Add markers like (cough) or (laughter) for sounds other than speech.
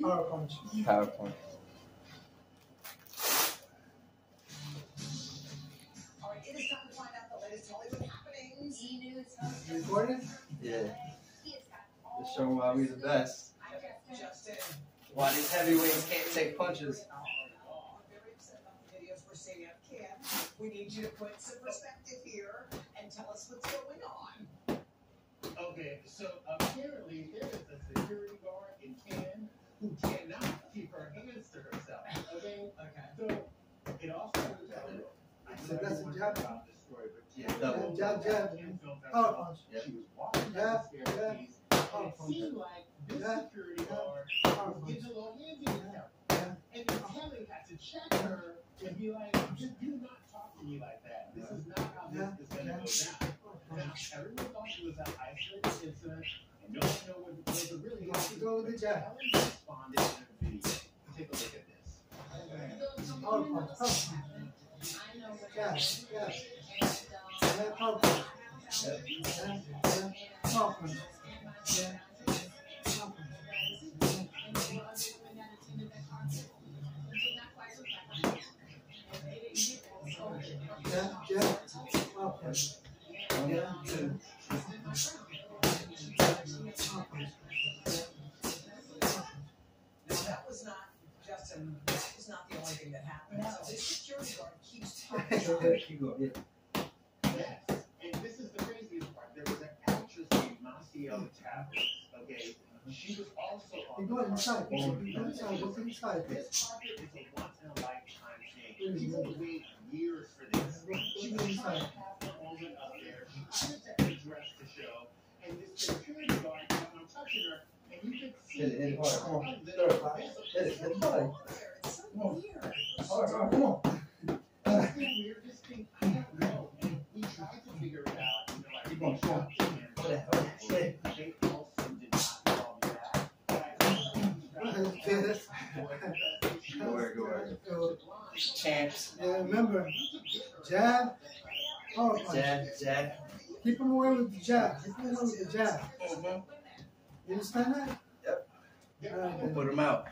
Power punch. PowerPoint. All right, it is time to find out the latest Hollywood happenings. News host You? Yeah. he has got all Just show 'em why we the best. I just Justin. Why these heavyweights can't take punches. Oh I'm very upset about the videos we're seeing of Kim. We need you to put some perspective here and tell us what's going on. Okay, so apparently there is a security guard in Cannes who cannot keep her hands to herself. Okay, Okay. so it also I So that's a jab. about this story, but Yeah, double. Jab, jab. Power punch. She was walking down the staircase, and it seemed like this security guard was getting a little her. And then Kelly had to check her and be like, just do not talk to me like that. This is not how this is gonna yeah. go down. Now, everyone thought it was an isolated incident, and no one knew what was really to go with the. Responded in a. Take a look at this. Yeah, yeah. Um, Yeah, punch. Yeah, yeah. Power punch. Yeah. Power punch. Yeah, Justin, that was not the only thing that happened. So this security guard (laughs) keeps talking. Keep going. Yeah. Yes, and this is the craziest part. There was an actress named Massiel Taveras, okay? She was also on You the go inside. carpet. Go inside. Go inside. This carpet is a once in a lifetime thing. People wait years for this. She was inside. trying to have her moment up there. She wanted to have a dress to show, and this security guard kept on touching her, and you could see Hit it, hit it hard. Come on. a Throw little it. bit of Hit it. Hit it hard. It's so Come on. weird. Hard, hard. Come on. That's the weirdest thing. I don't know. And we tried to figure it out. You know, like, Keep on, keep on. and Hold it, hold it. Stay. they also did not call me back. But I Yeah, that's- Go ahead, go ahead. So, Champs. Yeah, remember, jab, power punch. Jab, jab. Keep him away with the jab. Keep him away with the jab. Mm-hmm. You understand that? Yep. All right, We'll then. put them out.